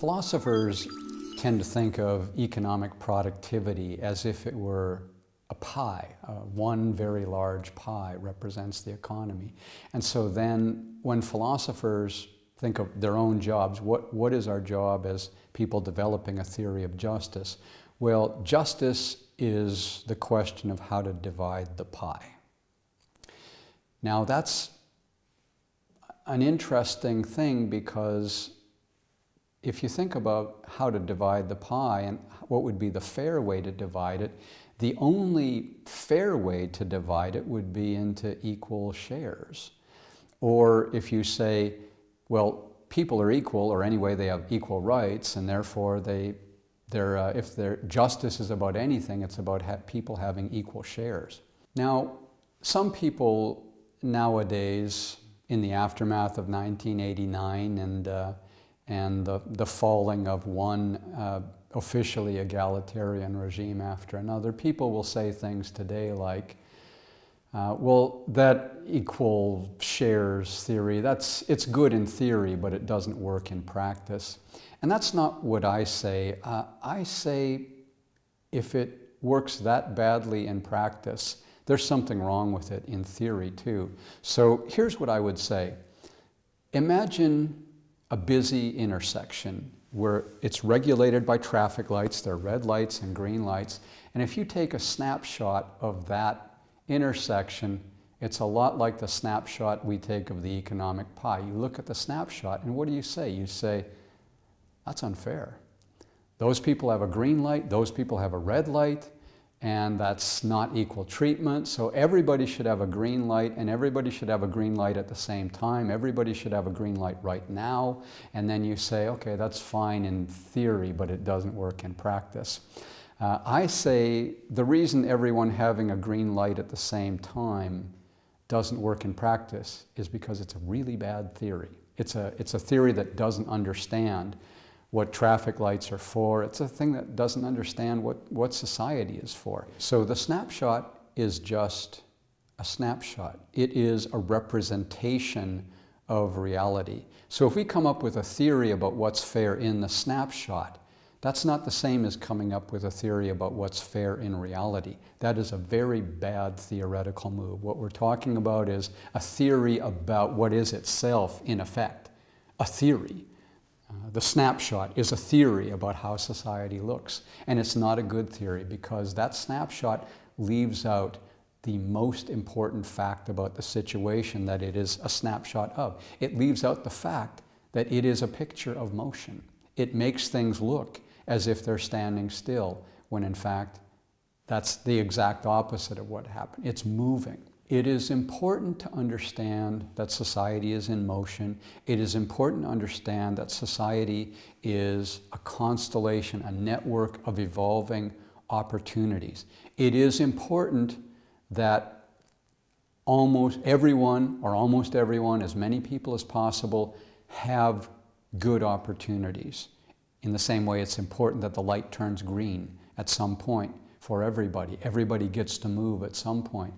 Philosophers tend to think of economic productivity as if it were a pie. Uh, one very large pie represents the economy. And so then when philosophers think of their own jobs, what, what is our job as people developing a theory of justice? Well, justice is the question of how to divide the pie. Now that's an interesting thing because if you think about how to divide the pie and what would be the fair way to divide it, the only fair way to divide it would be into equal shares. Or if you say, well, people are equal, or anyway, they have equal rights, and therefore they, uh, if their justice is about anything, it's about ha people having equal shares. Now, some people nowadays, in the aftermath of 1989 and uh, and the, the falling of one uh, officially egalitarian regime after another. People will say things today like, uh, well, that equal shares theory, that's, it's good in theory, but it doesn't work in practice. And that's not what I say. Uh, I say if it works that badly in practice, there's something wrong with it in theory too. So here's what I would say. Imagine a busy intersection where it's regulated by traffic lights, there are red lights and green lights, and if you take a snapshot of that intersection, it's a lot like the snapshot we take of the economic pie. You look at the snapshot, and what do you say? You say, that's unfair. Those people have a green light, those people have a red light, and that's not equal treatment. So everybody should have a green light and everybody should have a green light at the same time. Everybody should have a green light right now. And then you say, okay, that's fine in theory, but it doesn't work in practice. Uh, I say the reason everyone having a green light at the same time doesn't work in practice is because it's a really bad theory. It's a, it's a theory that doesn't understand what traffic lights are for. It's a thing that doesn't understand what, what society is for. So the snapshot is just a snapshot. It is a representation of reality. So if we come up with a theory about what's fair in the snapshot, that's not the same as coming up with a theory about what's fair in reality. That is a very bad theoretical move. What we're talking about is a theory about what is itself in effect, a theory. Uh, the snapshot is a theory about how society looks. And it's not a good theory because that snapshot leaves out the most important fact about the situation that it is a snapshot of. It leaves out the fact that it is a picture of motion. It makes things look as if they're standing still, when in fact, that's the exact opposite of what happened. It's moving. It is important to understand that society is in motion. It is important to understand that society is a constellation, a network of evolving opportunities. It is important that almost everyone, or almost everyone, as many people as possible, have good opportunities. In the same way, it's important that the light turns green at some point for everybody. Everybody gets to move at some point.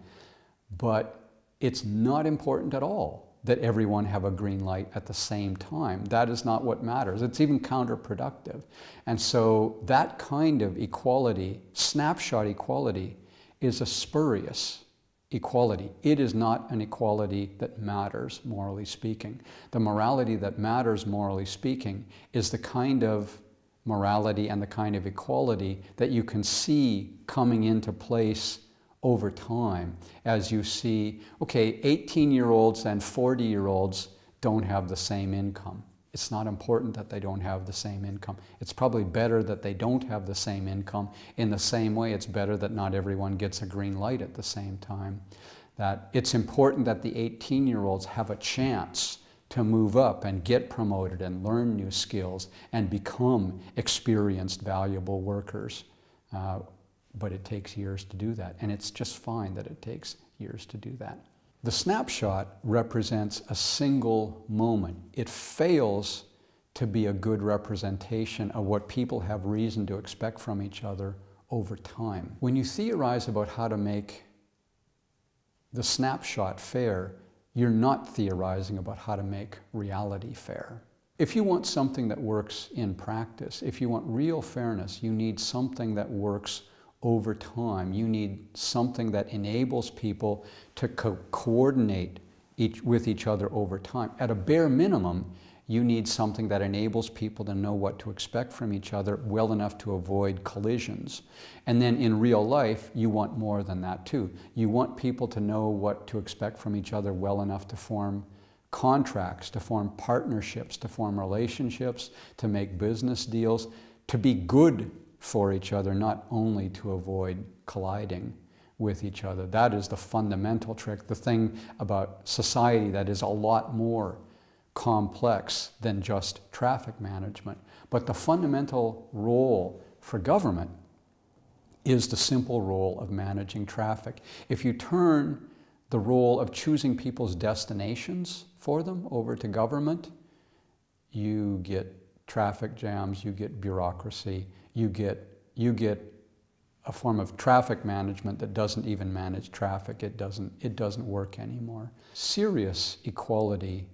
But it's not important at all that everyone have a green light at the same time. That is not what matters. It's even counterproductive. And so that kind of equality, snapshot equality, is a spurious equality. It is not an equality that matters, morally speaking. The morality that matters, morally speaking, is the kind of morality and the kind of equality that you can see coming into place over time as you see, okay, 18 year olds and 40 year olds don't have the same income. It's not important that they don't have the same income. It's probably better that they don't have the same income. In the same way, it's better that not everyone gets a green light at the same time. That it's important that the 18 year olds have a chance to move up and get promoted and learn new skills and become experienced, valuable workers. Uh, but it takes years to do that. And it's just fine that it takes years to do that. The snapshot represents a single moment. It fails to be a good representation of what people have reason to expect from each other over time. When you theorize about how to make the snapshot fair, you're not theorizing about how to make reality fair. if you want something that works in practice, if you want real fairness, you need something that works over time. You need something that enables people to co coordinate each, with each other over time. At a bare minimum, you need something that enables people to know what to expect from each other well enough to avoid collisions. And then in real life, you want more than that too. You want people to know what to expect from each other well enough to form contracts, to form partnerships, to form relationships, to make business deals, to be good for each other, not only to avoid colliding with each other. That is the fundamental trick, the thing about society that is a lot more complex than just traffic management. But the fundamental role for government is the simple role of managing traffic. If you turn the role of choosing people's destinations for them over to government, you get traffic jams, you get bureaucracy, you get, you get a form of traffic management that doesn't even manage traffic. It doesn't, it doesn't work anymore. Serious equality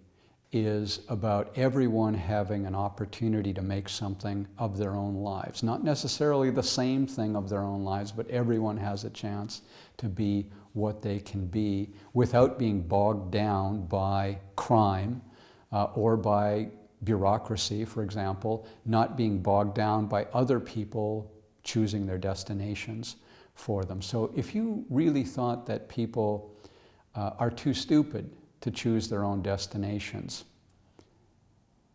is about everyone having an opportunity to make something of their own lives. Not necessarily the same thing of their own lives, but everyone has a chance to be what they can be without being bogged down by crime uh, or by bureaucracy, for example, not being bogged down by other people choosing their destinations for them. So if you really thought that people uh, are too stupid to choose their own destinations,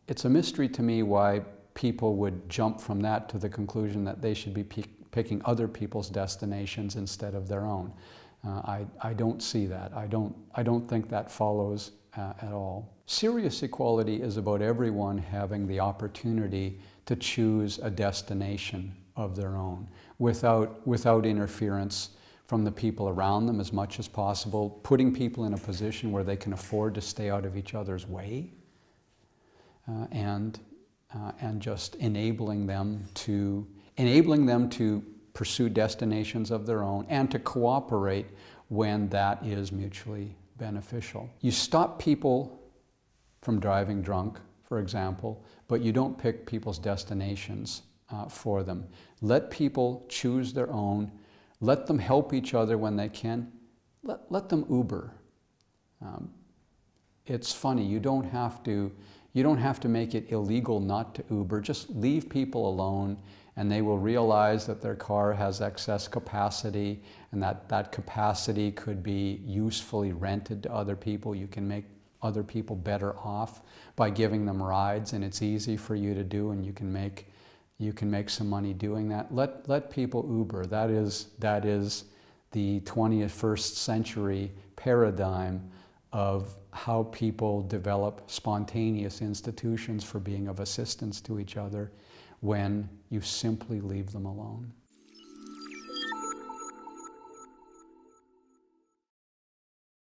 it's a mystery to me why people would jump from that to the conclusion that they should be picking other people's destinations instead of their own. Uh, I, I don't see that. I don't, I don't think that follows uh, at all. Serious equality is about everyone having the opportunity to choose a destination of their own without, without interference from the people around them as much as possible, putting people in a position where they can afford to stay out of each other's way, uh, and, uh, and just enabling them to enabling them to pursue destinations of their own and to cooperate when that is mutually beneficial. You stop people from driving drunk, for example, but you don't pick people's destinations uh, for them. Let people choose their own. Let them help each other when they can. Let, let them Uber. Um, it's funny, you don't have to you don't have to make it illegal not to Uber. Just leave people alone and they will realize that their car has excess capacity and that that capacity could be usefully rented to other people. You can make other people better off by giving them rides and it's easy for you to do and you can make you can make some money doing that. Let, let people Uber. That is, that is the 21st century paradigm of how people develop spontaneous institutions for being of assistance to each other when you simply leave them alone.